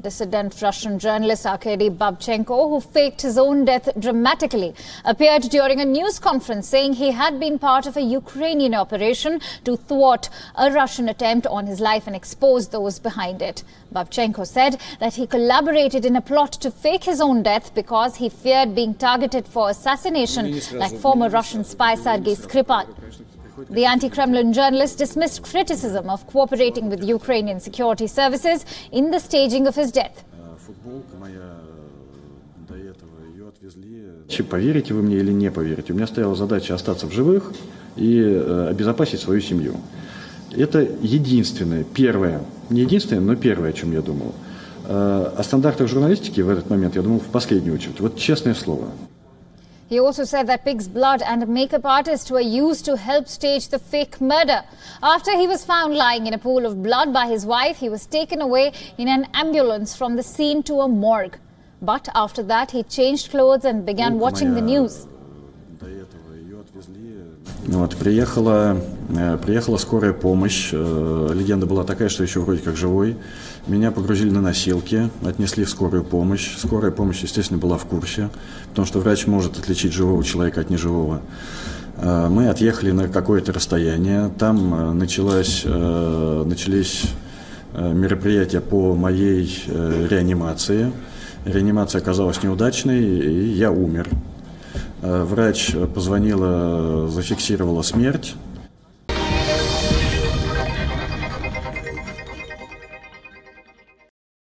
Dissident Russian journalist Arkady Babchenko, who faked his own death dramatically, appeared during a news conference saying he had been part of a Ukrainian operation to thwart a Russian attempt on his life and expose those behind it. Babchenko said that he collaborated in a plot to fake his own death because he feared being targeted for assassination like former Russian spy Sergei Skripal. The anti-Kremlin journalist dismissed criticism of cooperating with Ukrainian security services in the staging of his death. Ее отвезли. Чи поверите вы мне или не поверите, у меня стояла задача остаться в живых и э, обезопасить свою семью. Это единственное, первое, не единственное, но первое, о чем я думал. Э, О стандартах журналистики в этот момент я думал в последнюю очередь. Вот честное слово. He also said that pig's blood and makeup artist were used to help stage the fake murder. After he was found lying in a pool of blood by his wife, he was taken away in an ambulance from the scene to a morgue. But after that, he changed clothes and began oh, watching the news. Вот, приехала, э, приехала скорая помощь. Э, Легенда была такая, что еще вроде как живой. Меня погрузили на носилки, отнесли в скорую помощь. Скорая помощь, естественно, была в курсе, потому что врач может отличить живого человека от неживого. Э, Мы отъехали на какое-то расстояние. Там началась, начались мероприятия по моей реанимации. Реанимация оказалась неудачной, и я умер. Э, Врач позвонила, зафиксировала смерть